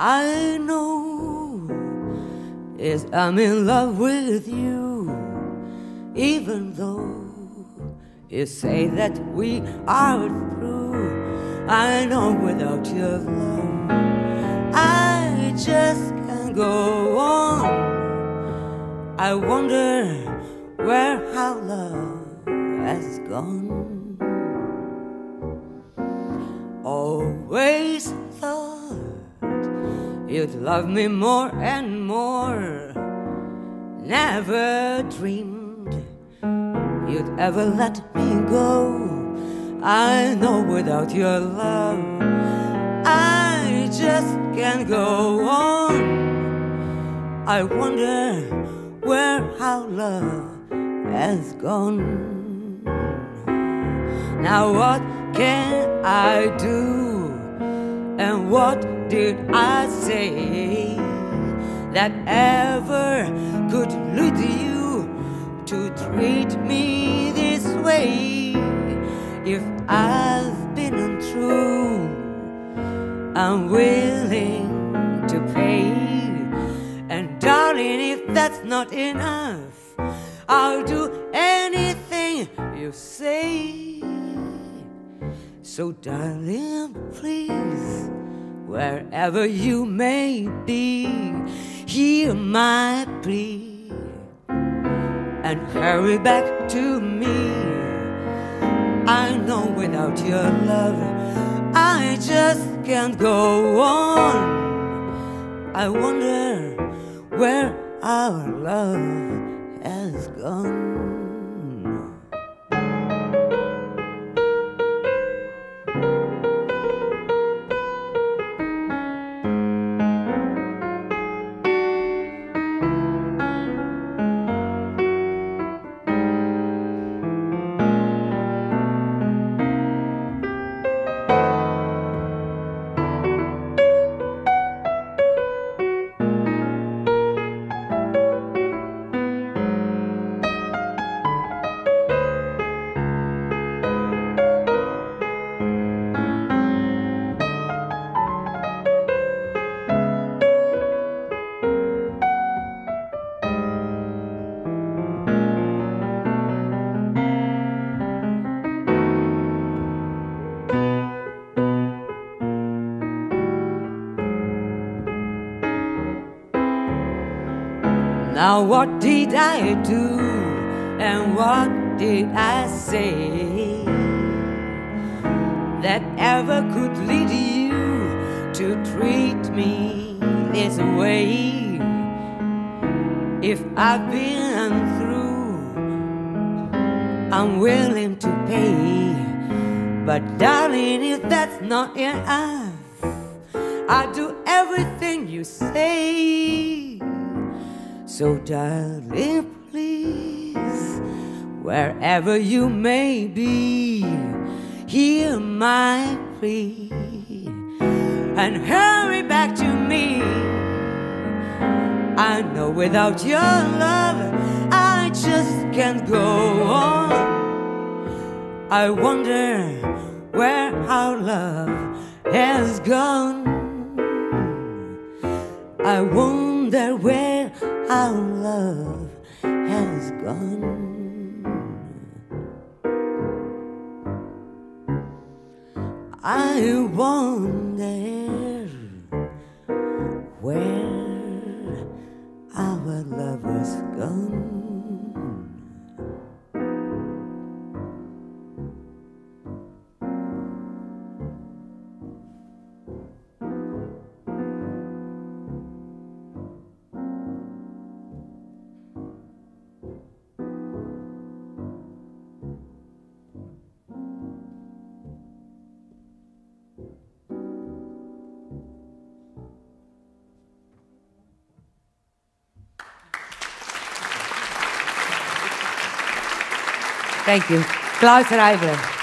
I know is I'm in love with you, even though you say that we are through. I know without your love, I just can't go on. I wonder where our love has gone. You'd love me more and more. Never dreamed you'd ever let me go. I know without your love, I just can't go on. I wonder where our love has gone. Now, what can I do? And what did I say that ever could lead you to treat me this way? If I've been untrue, I'm willing to pay. And darling, if that's not enough, I'll do anything you say. So, darling, please wherever you may be, hear my plea and hurry back to me. I know without your love, I just can't go on. I wonder where our love has gone. Now, what did I do and what did I say that ever could lead you to treat me this way? If I've been through, I'm willing to pay. But, darling, if that's not enough, I'll do everything you say. So, darling, please, wherever you may be, hear my plea and hurry back to me. I know without your love, I just can't go on. I wonder where our love has gone. I wonder where our love has gone. I wonder where our love has gone. Thank you. Claus Raible.